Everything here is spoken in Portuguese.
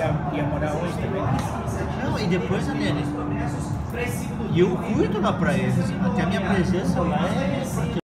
ia, ia morar hoje também? Não, e depois, Anene, e eu cuido pra praia. Até a minha presença lá é